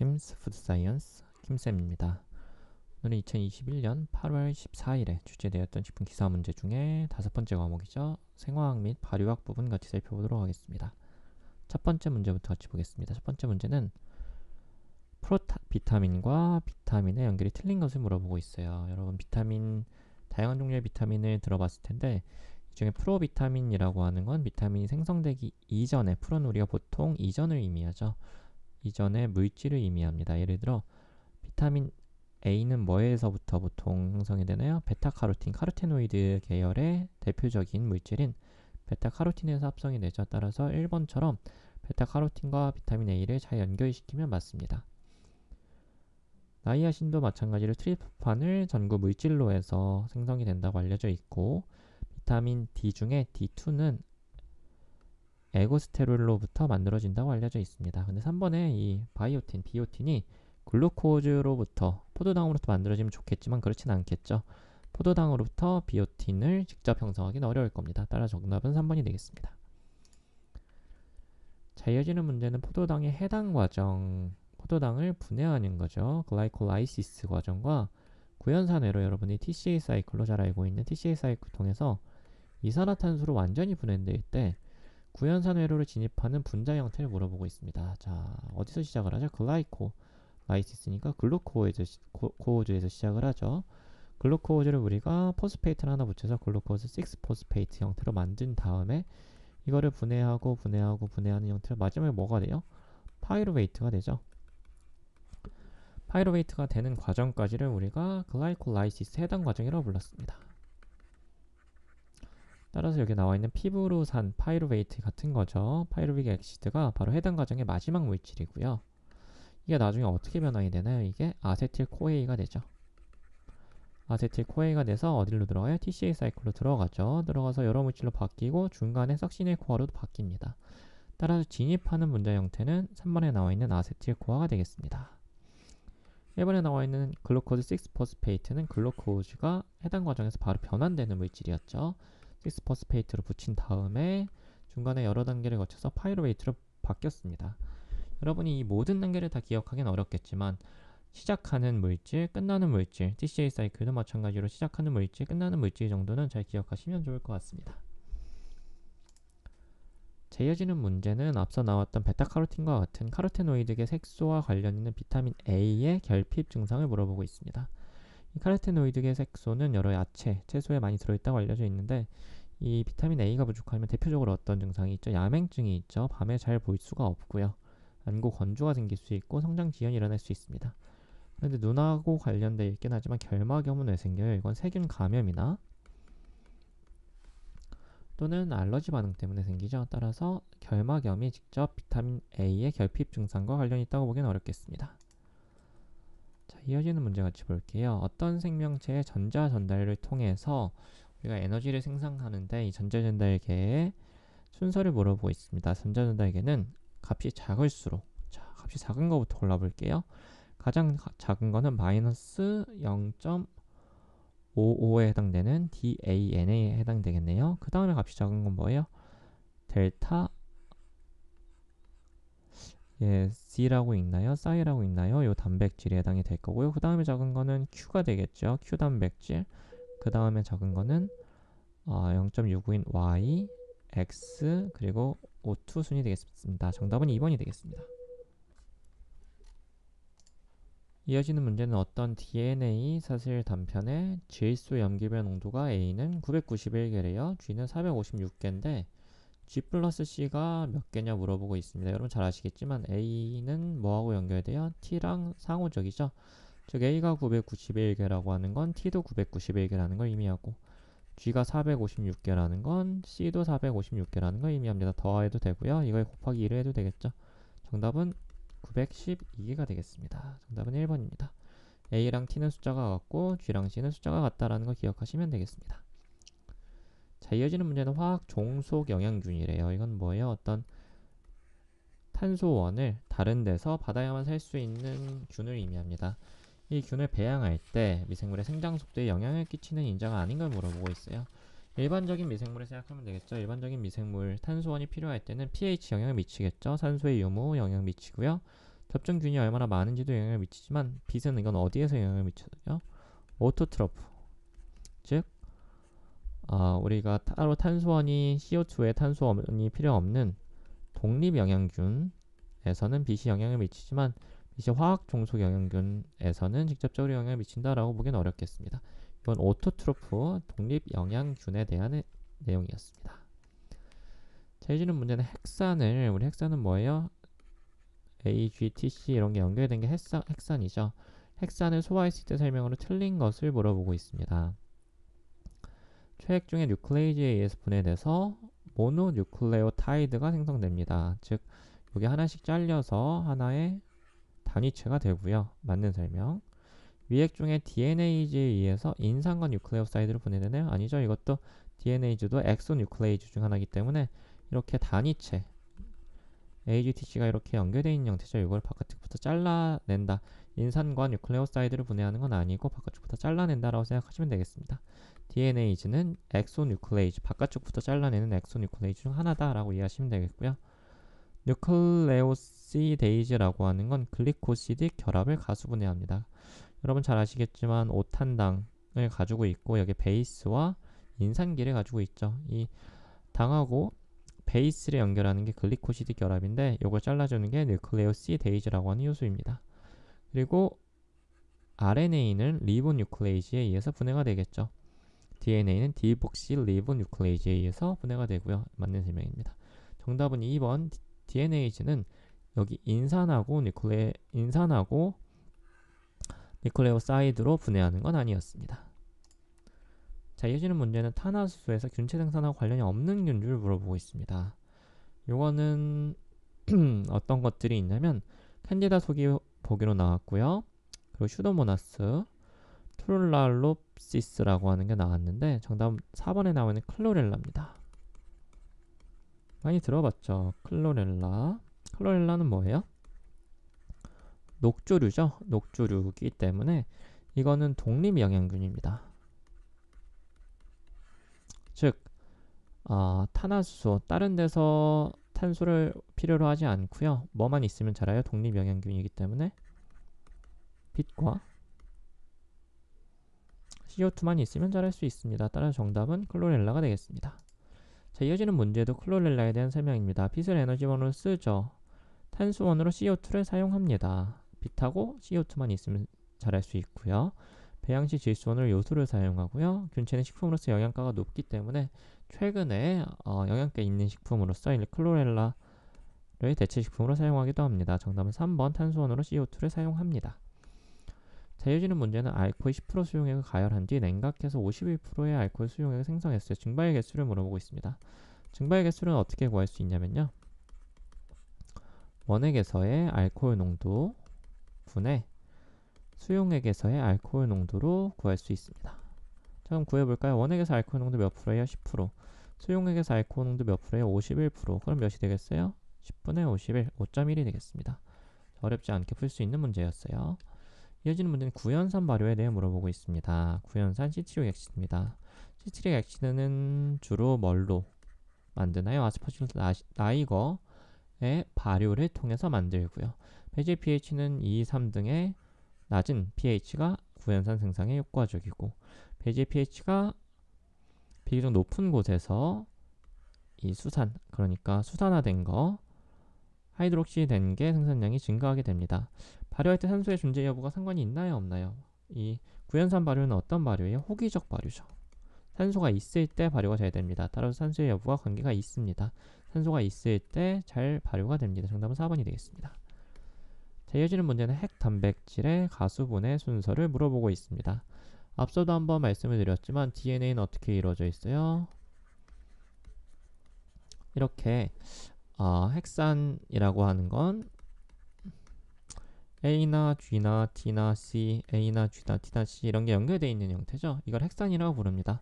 김스 푸드 사이언스 김쌤입니다. 오늘은 2021년 8월 14일에 출제되었던 식품 기사 문제 중에 다섯 번째 과목이죠. 생화학 및 발효학 부분 같이 살펴보도록 하겠습니다. 첫 번째 문제부터 같이 보겠습니다. 첫 번째 문제는 프로비타민과 비타민의 연결이 틀린 것을 물어보고 있어요. 여러분 비타민 다양한 종류의 비타민을 들어봤을 텐데 이 중에 프로비타민이라고 하는 건 비타민이 생성되기 이전에 pro는 우리가 보통 이전을 의미하죠. 이전의 물질을 의미합니다. 예를 들어 비타민 A는 뭐에서부터 보통 형성이 되나요? 베타카로틴, 카로테노이드 계열의 대표적인 물질인 베타카로틴에서 합성이 되죠. 따라서 1번처럼 베타카로틴과 비타민 A를 잘 연결시키면 맞습니다. 나이아신도 마찬가지로 트리프판을 전구 물질로 해서 생성이 된다고 알려져 있고 비타민 D 중에 D2는 ergosterol로부터 만들어진다고 알려져 있습니다. 근데 3번에 이 biotin, 비오틴이 glucose로부터 포도당으로부터 만들어지면 좋겠지만 그렇진 않겠죠. 포도당으로부터 비오틴을 직접 형성하기는 어려울 겁니다. 따라 정답은 3번이 되겠습니다. 자, 이어지는 문제는 포도당의 해당 과정, 포도당을 분해하는 거죠. glycolysis 과정과 구연산회로 여러분이 TCA cycle로 잘 알고 있는 TCA cycle 통해서 이산화탄소로 완전히 분해될 때 구연산 회로를 진입하는 분자 형태를 물어보고 있습니다. 자, 어디서 시작을 하죠? glycolysis니까 glucose에서 시작을 하죠. glucose를 우리가 phosphate를 하나 붙여서 glucose 6 phosphate 형태로 만든 다음에 이거를 분해하고 분해하고 분해하는 형태로 마지막에 뭐가 돼요? pyruvate가 되죠. pyruvate가 되는 과정까지를 우리가 glycolysis 해당 과정이라고 불렀습니다. 따라서 여기 나와 있는 피루브산 pyruvate 같은 거죠. pyruvic acid가 바로 해당 과정의 마지막 물질이고요. 이게 나중에 어떻게 변환이 되나요? 이게 acetyl CoA가 되죠. acetyl CoA가 돼서 어디로 들어가요? TCA cycle로 들어가죠. 들어가서 여러 물질로 바뀌고 중간에 succinyl CoA로 바뀝니다. 따라서 진입하는 분자 형태는 3번에 나와 있는 acetyl CoA가 되겠습니다. 1번에 나와 있는 glucose 6 phosphate는 glucose가 해당 과정에서 바로 변환되는 물질이었죠. 6phosphate로 붙인 다음에 중간에 여러 단계를 거쳐서 pyruvate로 바뀌었습니다. 여러분이 이 모든 단계를 다 기억하기는 어렵겠지만 시작하는 물질, 끝나는 물질, TCA cycle도 마찬가지로 시작하는 물질, 끝나는 물질 정도는 잘 기억하시면 좋을 것 같습니다. 자, 이어지는 문제는 앞서 나왔던 베타카로틴과 같은 카로테노이드계 색소와 관련 있는 비타민 A의 결핍 증상을 물어보고 있습니다. 이 카로테노이드계 색소는 여러 야채, 채소에 많이 들어있다고 알려져 있는데 이 비타민 A가 부족하면 대표적으로 어떤 증상이 있죠? 야맹증이 있죠. 밤에 잘 볼 수가 없고요. 안구 건조가 생길 수 있고 성장 지연이 일어날 수 있습니다. 그런데 눈하고 관련되어 있긴 하지만 결막염은 왜 생겨요? 이건 세균 감염이나 또는 알러지 반응 때문에 생기죠. 따라서 결막염이 직접 비타민 A의 결핍 증상과 관련이 있다고 보기는 어렵겠습니다. 자, 이어지는 문제 같이 볼게요. 어떤 생명체의 전자 전달을 통해서 우리가 에너지를 생산하는데 이 전자 전달계의 순서를 물어보고 있습니다. 전자 전달계는 값이 작을수록 자, 값이 작은 거부터 골라볼게요. 가장 작은 거는 마이너스 0.55에 해당되는 DAN에 해당되겠네요. 그 다음에 값이 작은 건 뭐예요? 델타 예, C라고 있나요? 싸이라고 있나요? 요 단백질에 해당이 될 거고요. 그 다음에 작은 거는 Q가 되겠죠. Q 단백질. 그 다음에 작은 거는 어, 0.69인 Y, X 그리고 O2 순이 되겠습니다. 정답은 2번이 되겠습니다. 이어지는 문제는 어떤 DNA 사실 단편의 질소 염기별 농도가 A는 991개래요. G는 456개인데 G 플러스 C가 몇 개냐 물어보고 있습니다. 여러분 잘 아시겠지만 A는 뭐하고 연결돼요? T랑 상호적이죠. 즉 A가 991개라고 하는 건 T도 991개라는 걸 의미하고 G가 456개라는 건 C도 456개라는 걸 의미합니다. 더해도 되고요. 이걸 곱하기 1을 해도 되겠죠. 정답은 912개가 되겠습니다. 정답은 1번입니다. A랑 T는 숫자가 같고 G랑 C는 숫자가 같다라는 걸 기억하시면 되겠습니다. 자, 이어지는 문제는 화학 종속 영양균이래요. 이건 뭐예요? 어떤 탄소원을 다른 데서 받아야만 살 수 있는 균을 의미합니다. 이 균을 배양할 때 미생물의 생장 속도에 영향을 끼치는 인자가 아닌 걸 물어보고 있어요. 일반적인 미생물을 생각하면 되겠죠. 일반적인 미생물 탄소원이 필요할 때는 pH 영향을 미치겠죠. 산소의 유무 영향 미치고요. 접종균이 얼마나 많은지도 영향을 미치지만 빛은 이건 어디에서 영향을 미쳐요? autotroph 즉 아, 우리가 따로 탄소원이 CO2에 탄소원이 필요 없는 독립 영양균에서는 빛이 영향을 미치지만 빛이 화학 종속 영양균에서는 직접적으로 영향을 미친다라고 보기는 어렵겠습니다. 이건 autotroph 독립 영양균에 대한 내용이었습니다. 자, 이어지는 문제는 핵산을 우리 핵산은 뭐예요? A, G, T, C 이런 게 연결된 게 핵산, 핵산이죠. 핵산을 소화했을 때 설명으로 틀린 것을 물어보고 있습니다. 췌액 중에 nuclease에 의해서 분해돼서 mononucleotide가 생성됩니다. 즉 여기 하나씩 잘려서 하나의 단위체가 되고요. 맞는 설명. 위액 중에 DNase에 의해서 인산과 뉴클레오사이드로 분해되네요. 아니죠. 이것도 DNase도 exonuclease 중 하나이기 때문에 이렇게 단위체 AGTC가 이렇게 연결되어 있는 형태죠. 이걸 바깥쪽부터 잘라낸다. 인산과 뉴클레오사이드를 분해하는 건 아니고 바깥쪽부터 잘라낸다라고 생각하시면 되겠습니다. DNase는 exonuclease, 바깥쪽부터 잘라내는 exonuclease 중 하나다라고 이해하시면 되겠고요. nucleosidase라고 하는 건 글리코시드 결합을 가수분해합니다. 여러분 잘 아시겠지만 오탄당을 가지고 있고 여기 base와 인산기를 가지고 있죠. 이 당하고 base를 연결하는 게 글리코시드 결합인데 이걸 잘라주는 게 nucleosidase라고 하는 효소입니다. 그리고 RNA는 ribonuclease에 의해서 분해가 되겠죠. DNA는 deoxyribonuclease에 의해서 분해가 되고요. 맞는 설명입니다. 정답은 2번 DNase는 여기 인산하고 뉴클레 인산하고 뉴클레오사이드로 분해하는 건 아니었습니다. 자, 이어지는 문제는 탄화수소에서 균체 생산하고 관련이 없는 균주를 물어보고 있습니다. 요거는 어떤 것들이 있냐면 Candida 속이 보기로 나왔고요. 그리고 Pseudomonas, Torulopsis라고 하는 게 나왔는데 정답 4번에 나오는 클로렐라입니다. 많이 들어봤죠? 클로렐라. 클로렐라는 뭐예요? 녹조류죠. 녹조류이기 때문에 이거는 독립영양균입니다. 즉 어, 탄화수소 다른 데서 탄소를 필요로 하지 않고요. 뭐만 있으면 자라요? 독립영양균이기 때문에 빛과 CO2만 있으면 자랄 수 있습니다. 따라서 정답은 클로렐라가 되겠습니다. 자, 이어지는 문제도 클로렐라에 대한 설명입니다. 빛을 에너지원으로 쓰죠. 탄소원으로 CO2를 사용합니다. 빛하고 CO2만 있으면 자랄 수 있고요. 배양시 질소원을 요소를 사용하고요. 균체는 식품으로서 영양가가 높기 때문에 최근에 어, 영양가 있는 식품으로서 클로렐라를 대체 식품으로 사용하기도 합니다. 정답은 3번 탄소원으로 CO2를 사용합니다. 자, 이어지는 문제는 알코올 10% 수용액을 가열한 뒤 냉각해서 51%의 알코올 수용액을 생성했어요. 증발의 개수를 물어보고 있습니다. 증발의 개수는 어떻게 구할 수 있냐면요. 원액에서의 알코올 농도 분의 수용액에서의 알코올 농도로 구할 수 있습니다. 자, 그럼 구해볼까요? 원액에서 알코올 농도 몇 프로예요? 10%. 수용액에서 알코올 농도 몇 프로예요? 51%. 그럼 몇이 되겠어요? 10분의 51, 5.1이 되겠습니다. 어렵지 않게 풀 수 있는 문제였어요. 이어지는 문제는 구연산 발효에 대해 물어보고 있습니다. 구연산 citric acid입니다. citric acid는 주로 뭘로 만드나요? 아스파츰 라이거의 발효를 통해서 만들고요. 배지의 pH는 2, 3 등의 낮은 pH가 구연산 생성에 효과적이고 배지의 pH가 비교적 높은 곳에서 이 수산 그러니까 수산화된 거 hydroxy 된 게 생산량이 증가하게 됩니다. 발효할 때 산소의 존재 여부가 상관이 있나요 없나요? 이 구연산 발효는 어떤 발효예요? 호기적 발효죠. 산소가 있을 때 발효가 잘 됩니다. 따라서 산소의 여부와 관계가 있습니다. 산소가 있을 때 잘 발효가 됩니다. 정답은 4번이 되겠습니다. 자, 이어지는 문제는 핵 단백질의 가수분해 순서를 물어보고 있습니다. 앞서도 한번 말씀을 드렸지만 DNA는 어떻게 이루어져 있어요? 이렇게 어, 핵산이라고 하는 건 A나 G나 T나 C, A나 G나 T나 C 이런 게 연결되어 있는 형태죠. 이걸 핵산이라고 부릅니다.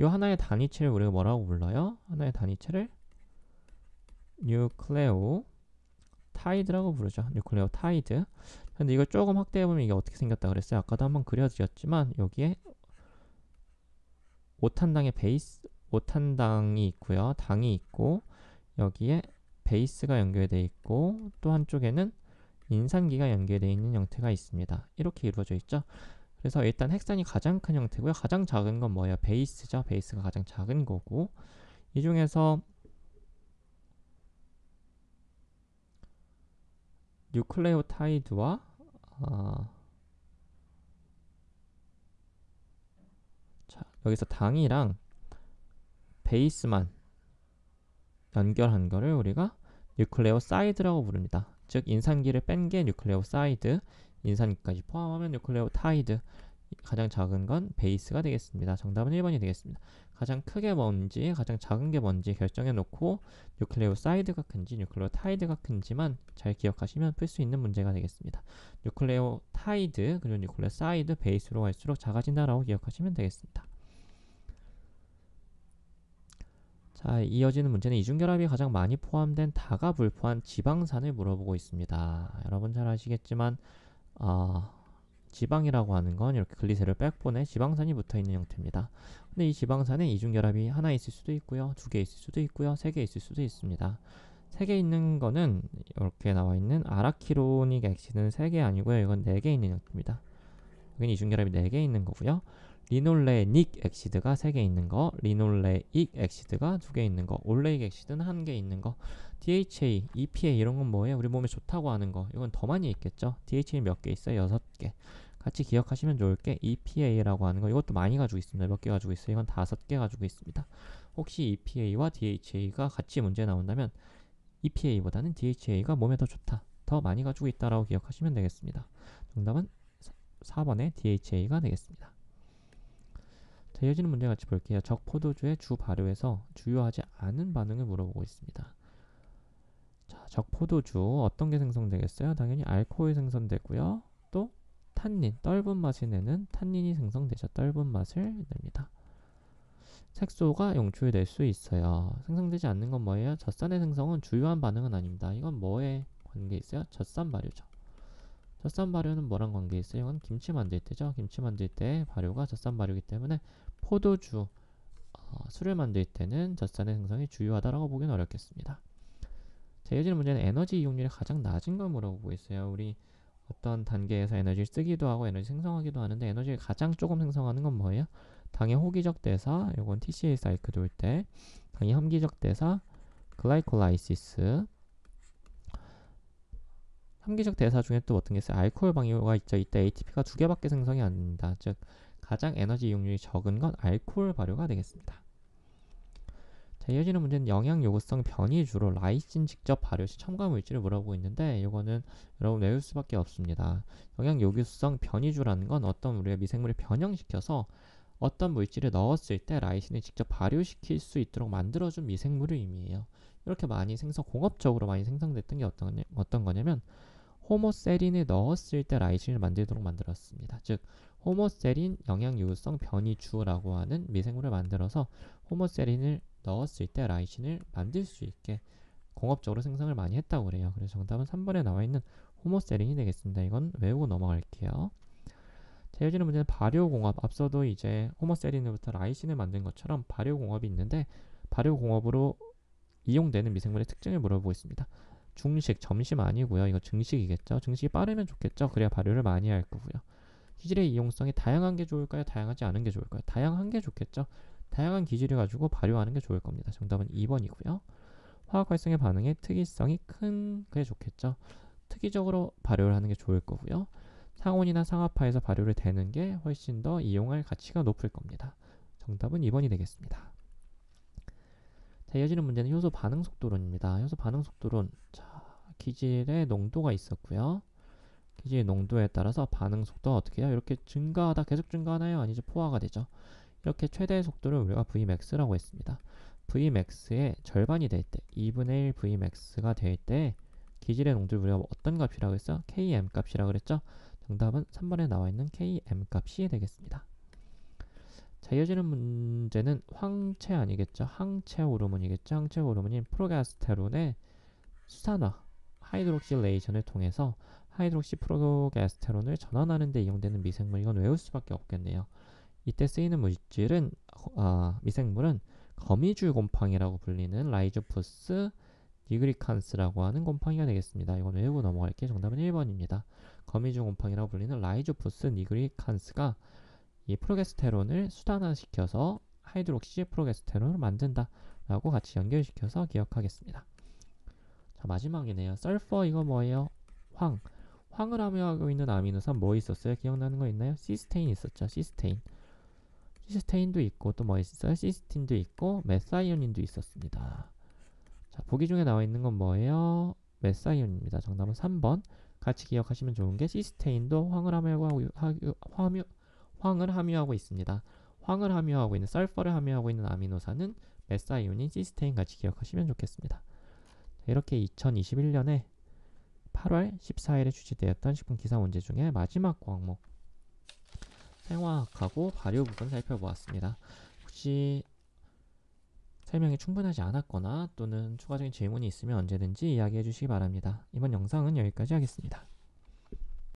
이 하나의 단위체를 우리가 뭐라고 불러요? 하나의 단위체를 뉴클레오타이드라고 부르죠. 뉴클레오타이드. 근데 이걸 조금 확대해보면 이게 어떻게 생겼다 그랬어요. 아까도 한번 그려드렸지만 여기에 오탄당의 base, 오탄당이 있고요. 당이 있고 여기에 base가 연결되어 있고 또 한쪽에는 인산기가 연결되어 있는 형태가 있습니다. 이렇게 이루어져 있죠. 그래서 일단 핵산이 가장 큰 형태고요. 가장 작은 건 뭐예요? base죠. base가 가장 작은 거고 이 중에서 뉴클레오타이드와 어, 자 여기서 당이랑 base만 연결한 거를 우리가 뉴클레오사이드라고 부릅니다. 즉 인산기를 뺀 게 뉴클레오사이드, 인산기까지 포함하면 뉴클레오타이드. 가장 작은 건 base가 되겠습니다. 정답은 1번이 되겠습니다. 가장 크게 뭔지, 가장 작은 게 뭔지 결정해 놓고 뉴클레오사이드가 큰지, 뉴클레오타이드가 큰지만 잘 기억하시면 풀 수 있는 문제가 되겠습니다. 뉴클레오타이드 그리고 뉴클레오사이드 base로 갈수록 작아진다라고 기억하시면 되겠습니다. 자, 이어지는 문제는 이중결합이 가장 많이 포함된 다가 불포화 지방산을 물어보고 있습니다. 여러분 잘 아시겠지만 어, 지방이라고 하는 건 이렇게 글리세롤 backbone에 지방산이 붙어 있는 형태입니다. 근데 이 지방산에 이중결합이 하나 있을 수도 있고요. 두 개 있을 수도 있고요. 세 개 있을 수도 있습니다. 세 개 있는 거는 이렇게 나와 있는 arachidonic acid는 세 개 아니고요. 이건 네 개 있는 형태입니다. 여기는 이중결합이 네 개 있는 거고요. linolenic acid가 3개 있는 거, linoleic acid가 2개 있는 거, oleic acid는 1개 있는 거, DHA, EPA 이런 건 뭐예요? 우리 몸에 좋다고 하는 거. 이건 더 많이 있겠죠? DHA 몇 개 있어요? 6개. 같이 기억하시면 좋을 게 EPA라고 하는 거. 이것도 많이 가지고 있습니다. 몇 개 가지고 있어요? 이건 5개 가지고 있습니다. 혹시 EPA와 DHA가 같이 문제 나온다면 EPA보다는 DHA가 몸에 더 좋다. 더 많이 가지고 있다라고 기억하시면 되겠습니다. 정답은 4번의 DHA가 되겠습니다. 자, 이어지는 문제 같이 볼게요. 적 포도주의 주 발효에서 주요하지 않은 반응을 물어보고 있습니다. 자, 적 포도주 어떤 게 생성되겠어요? 당연히 알코올 생성되고요. 또 탄닌, 떫은 맛이 내는 탄닌이 생성되죠. 떫은 맛을 냅니다. 색소가 용출될 수 있어요. 생성되지 않는 건 뭐예요? 젖산의 생성은 주요한 반응은 아닙니다. 이건 뭐에 관계 있어요? 젖산 발효죠. 젖산 발효는 뭐랑 관계 있어요? 이건 김치 만들 때죠. 김치 만들 때 발효가 젖산 발효이기 때문에 포도주, 어, 술을 만들 때는 젖산의 생성이 주요하다라고 보기는 어렵겠습니다. 자, 이어지는 문제는 에너지 이용률이 가장 낮은 걸 물어보고 있어요. 우리 어떤 단계에서 에너지를 쓰기도 하고 에너지 생성하기도 하는데 에너지를 가장 조금 생성하는 건 뭐예요? 당의 호기적 대사, 이건 TCA 사이클 돌 때, 당의 함기적 대사, 글라이콜라이시스, 함기적 대사 중에 또 어떤 게 있어요? 알코올 방류가 있죠. 이때 ATP가 두 개밖에 생성이 안 됩니다. 즉 가장 에너지 이용률이 적은 건 알코올 발효가 되겠습니다. 자, 이어지는 문제는 영양 요구성 변이 주로 라이신 직접 발효 시 첨가 물질을 물어보고 있는데 이거는 여러분 외울 수밖에 없습니다. 영양 요구성 변이주라는 건 어떤 우리가 미생물을 변형시켜서 어떤 물질을 넣었을 때 라이신을 직접 발효시킬 수 있도록 만들어준 미생물을 의미해요. 이렇게 많이 생성, 공업적으로 많이 생성됐던 게 어떤, 거냐, 어떤 거냐면 호모세린을 넣었을 때 라이신을 만들도록 만들었습니다. 즉 호모세린 영양유성 변이주라고 하는 미생물을 만들어서 호모세린을 넣었을 때 라이신을 만들 수 있게 공업적으로 생성을 많이 했다고 그래요. 그래서 정답은 3번에 나와 있는 호모세린이 되겠습니다. 이건 외우고 넘어갈게요. 자, 이어지는 문제는 발효공업. 앞서도 이제 호모세린으로부터 라이신을 만든 것처럼 발효공업이 있는데 발효공업으로 이용되는 미생물의 특징을 물어보고 있습니다. 중식, 점심 아니고요. 이거 증식이겠죠. 증식이 빠르면 좋겠죠. 그래야 발효를 많이 할 거고요. 기질의 이용성이 다양한 게 좋을까요? 다양하지 않은 게 좋을까요? 다양한 게 좋겠죠. 다양한 기질을 가지고 발효하는 게 좋을 겁니다. 정답은 2번이고요. 화학 활성의 반응에 특이성이 큰게 좋겠죠. 특이적으로 발효를 하는 게 좋을 거고요. 상온이나 상하파에서 발효를 되는 게 훨씬 더 이용할 가치가 높을 겁니다. 정답은 2번이 되겠습니다. 자, 이어지는 문제는 효소 반응 속도론입니다. 효소 반응 속도론. 자, 기질의 농도가 있었고요. 기지의 농도에 따라서 반응 속도가 어떻게 해요? 이렇게 증가하다 계속 증가하나요? 아니죠? 포화가 되죠. 이렇게 최대 속도를 우리가 Vmax라고 했습니다. Vmax의 절반이 될 때, 2분의 1 Vmax가 될 때 기질의 농도를 우리가 어떤 값이라고 했어? Km 값이라고 그랬죠? 정답은 3번에 나와 있는 Km 값이 되겠습니다. 자, 이어지는 문제는 항체 아니겠죠? 황체 호르몬이겠죠? 황체 호르몬인 프로게스테론의 수산화, hydroxylation을 통해서 하이드록시 프로게스테론을 전환하는 데 이용되는 미생물 이건 외울 수밖에 없겠네요. 이때 쓰이는 물질은 어, 미생물은 거미줄 곰팡이라고 불리는 Rhizopus nigricans라고 하는 곰팡이가 되겠습니다. 이건 외우고 넘어갈게요. 정답은 1번입니다. 거미줄 곰팡이라고 불리는 Rhizopus nigricans가 이 프로게스테론을 수산화시켜서 하이드록시 프로게스테론을 만든다 라고 같이 연결시켜서 기억하겠습니다. 자 마지막이네요. sulfur 이거 뭐예요? 황 황을 함유하고 있는 아미노산 뭐 있었어요? 기억나는 거 있나요? 시스테인 있었죠. 시스테인 시스테인도 있고 또 뭐 있어요? 시스틴도 있고 methionine도 있었습니다. 자 보기 중에 나와 있는 건 뭐예요? 메사이온입니다. 정답은 3번. 같이 기억하시면 좋은 게 시스테인도 황을 함유하고 함유, 황을 함유하고 있습니다. 황을 함유하고 있는 설퍼를 함유하고 있는 아미노산은 메사이온인 시스테인 같이 기억하시면 좋겠습니다. 이렇게 2021년에 8월 14일에 출시되었던 식품 기사 문제 중에 마지막 과목 생화학하고 발효 부분 살펴보았습니다. 혹시 설명이 충분하지 않았거나 또는 추가적인 질문이 있으면 언제든지 이야기해 주시기 바랍니다. 이번 영상은 여기까지 하겠습니다.